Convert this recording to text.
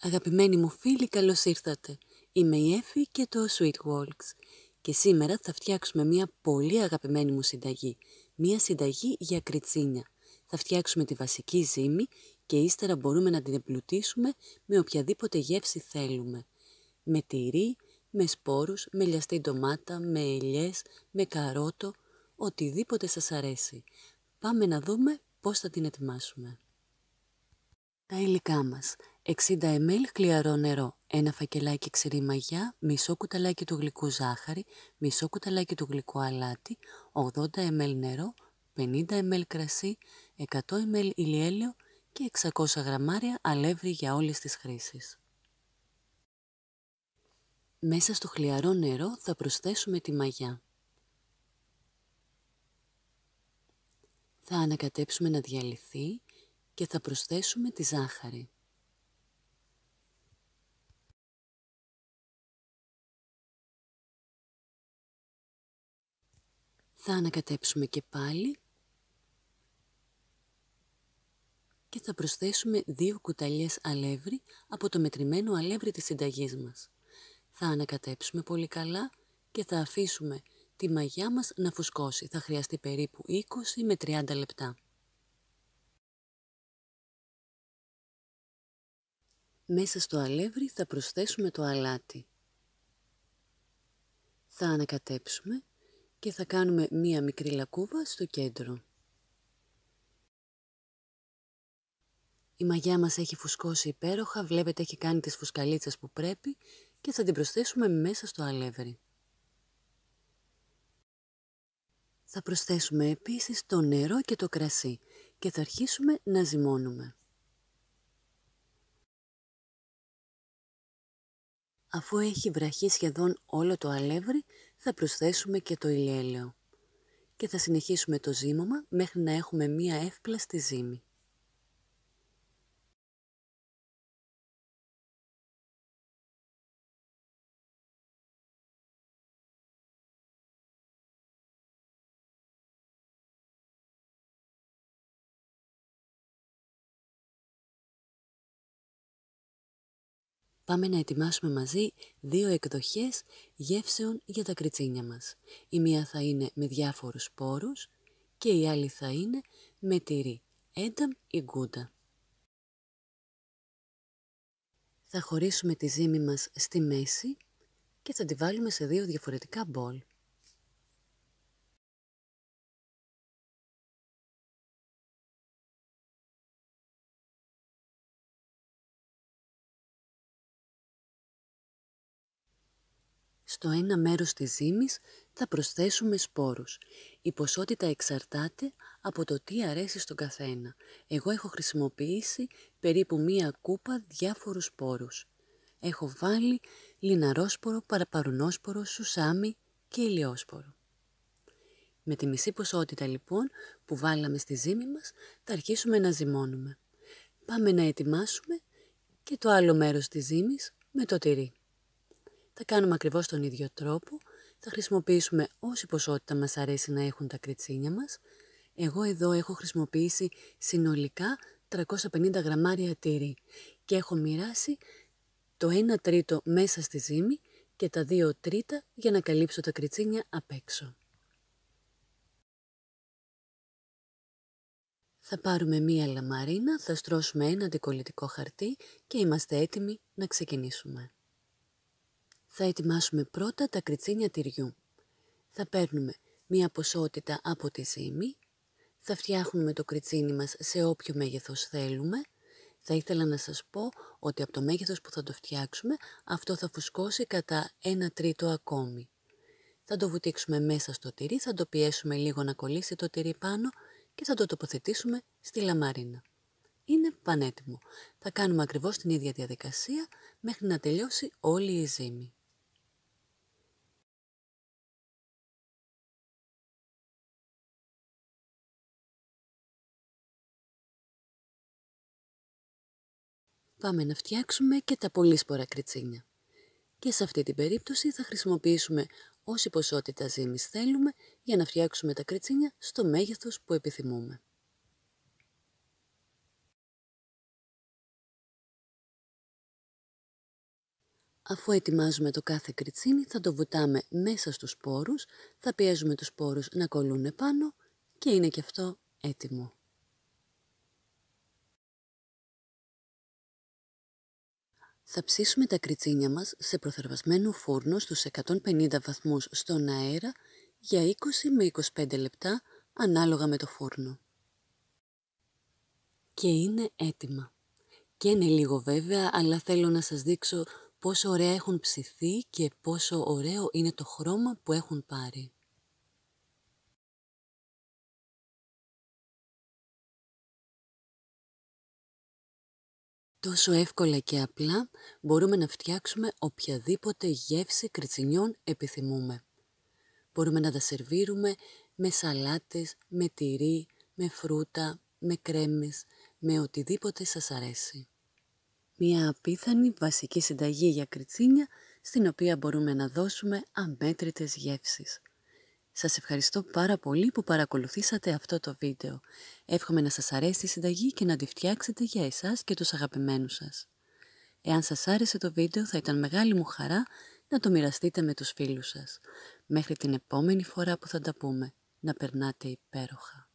Αγαπημένοι μου φίλοι, καλώς ήρθατε. Είμαι η Εφη και το Sweet Walks. Και σήμερα θα φτιάξουμε μια πολύ αγαπημένη μου συνταγή. Μια συνταγή για κριτσίνια. Θα φτιάξουμε τη βασική ζύμη και ύστερα μπορούμε να την εμπλουτίσουμε με οποιαδήποτε γεύση θέλουμε. Με τυρί, με σπόρους, με λιαστή ντομάτα, με ελιές, με καρότο, οτιδήποτε σας αρέσει. Πάμε να δούμε πώς θα την ετοιμάσουμε. Τα υλικά μας. 60 ml χλιαρό νερό, ένα φακελάκι ξηρή μαγιά, μισό κουταλάκι του γλυκού ζάχαρη, μισό κουταλάκι του γλυκού αλάτι, 80 ml νερό, 50 ml κρασί, 100 ml ηλιέλαιο και 600 γραμμάρια αλεύρι για όλες τις χρήσεις. Μέσα στο χλιαρό νερό θα προσθέσουμε τη μαγιά. Θα ανακατέψουμε να διαλυθεί και θα προσθέσουμε τη ζάχαρη. Θα ανακατέψουμε και πάλι και θα προσθέσουμε δύο κουταλιές αλεύρι από το μετρημένο αλεύρι της συνταγής μας. Θα ανακατέψουμε πολύ καλά και θα αφήσουμε τη μαγιά μας να φουσκώσει. Θα χρειαστεί περίπου 20 με 30 λεπτά. Μέσα στο αλεύρι θα προσθέσουμε το αλάτι. Θα ανακατέψουμε και θα κάνουμε μία μικρή λακκούβα στο κέντρο. Η μαγιά μας έχει φουσκώσει υπέροχα, βλέπετε έχει κάνει τις φουσκαλίτσες που πρέπει και θα την προσθέσουμε μέσα στο αλεύρι. Θα προσθέσουμε επίσης το νερό και το κρασί και θα αρχίσουμε να ζυμώνουμε. Αφού έχει βραχεί σχεδόν όλο το αλεύρι, θα προσθέσουμε και το ηλιέλαιο. Και θα συνεχίσουμε το ζύμωμα μέχρι να έχουμε μία εύπλαστη ζύμη. Πάμε να ετοιμάσουμε μαζί δύο εκδοχές γεύσεων για τα κριτσίνια μας. Η μία θα είναι με διάφορους σπόρους και η άλλη θα είναι με τυρί, ένταμ ή γκούντα. Θα χωρίσουμε τη ζύμη μας στη μέση και θα τη βάλουμε σε δύο διαφορετικά μπολ. Στο ένα μέρος της ζύμης θα προσθέσουμε σπόρους. Η ποσότητα εξαρτάται από το τι αρέσει στον καθένα. Εγώ έχω χρησιμοποιήσει περίπου μία κούπα διάφορους σπόρους. Έχω βάλει λιναρόσπορο, παραπαρουνόσπορο, σουσάμι και ηλιόσπορο. Με τη μισή ποσότητα λοιπόν που βάλαμε στη ζύμη μας θα αρχίσουμε να ζυμώνουμε. Πάμε να ετοιμάσουμε και το άλλο μέρος της ζύμης με το τυρί. Θα κάνουμε ακριβώς τον ίδιο τρόπο. Θα χρησιμοποιήσουμε όση ποσότητα μας αρέσει να έχουν τα κριτσίνια μας. Εγώ εδώ έχω χρησιμοποιήσει συνολικά 350 γραμμάρια τυρί και έχω μοιράσει το 1 τρίτο μέσα στη ζύμη και τα 2 τρίτα για να καλύψω τα κριτσίνια απ' έξω. Θα πάρουμε μία λαμαρίνα, θα στρώσουμε ένα αντικολλητικό χαρτί και είμαστε έτοιμοι να ξεκινήσουμε. Θα ετοιμάσουμε πρώτα τα κριτσίνια τυριού. Θα παίρνουμε μία ποσότητα από τη ζύμη, θα φτιάχνουμε το κριτσίνι μας σε όποιο μέγεθος θέλουμε. Θα ήθελα να σας πω ότι από το μέγεθος που θα το φτιάξουμε, αυτό θα φουσκώσει κατά ένα τρίτο ακόμη. Θα το βουτήξουμε μέσα στο τυρί, θα το πιέσουμε λίγο να κολλήσει το τυρί πάνω και θα το τοποθετήσουμε στη λαμαρίνα. Είναι πανέτοιμο. Θα κάνουμε ακριβώς την ίδια διαδικασία μέχρι να τελειώσει όλη η ζύμη. Πάμε να φτιάξουμε και τα πολύσπορα κριτσίνια. Και σε αυτή την περίπτωση θα χρησιμοποιήσουμε όση ποσότητα ζύμης θέλουμε για να φτιάξουμε τα κριτσίνια στο μέγεθος που επιθυμούμε. Αφού ετοιμάζουμε το κάθε κριτσίνι θα το βουτάμε μέσα στους σπόρους, θα πιέζουμε τους σπόρους να κολλούν πάνω και είναι και αυτό έτοιμο. Θα ψήσουμε τα κριτσίνια μας σε προθερμασμένο φούρνο στους 150 βαθμούς στον αέρα για 20 με 25 λεπτά ανάλογα με το φούρνο. Και είναι έτοιμα. Και είναι λίγο βέβαια, αλλά θέλω να σας δείξω πόσο ωραία έχουν ψηθεί και πόσο ωραίο είναι το χρώμα που έχουν πάρει. Τόσο εύκολα και απλά μπορούμε να φτιάξουμε οποιαδήποτε γεύση κριτσινιών επιθυμούμε. Μπορούμε να τα σερβίρουμε με σαλάτες, με τυρί, με φρούτα, με κρέμες, με οτιδήποτε σας αρέσει. Μια απίθανη βασική συνταγή για κριτσίνια στην οποία μπορούμε να δώσουμε αμέτρητες γεύσεις. Σας ευχαριστώ πάρα πολύ που παρακολουθήσατε αυτό το βίντεο. Εύχομαι να σας αρέσει η συνταγή και να τη φτιάξετε για εσάς και τους αγαπημένους σας. Εάν σας άρεσε το βίντεο θα ήταν μεγάλη μου χαρά να το μοιραστείτε με τους φίλους σας. Μέχρι την επόμενη φορά που θα τα πούμε, να περνάτε υπέροχα.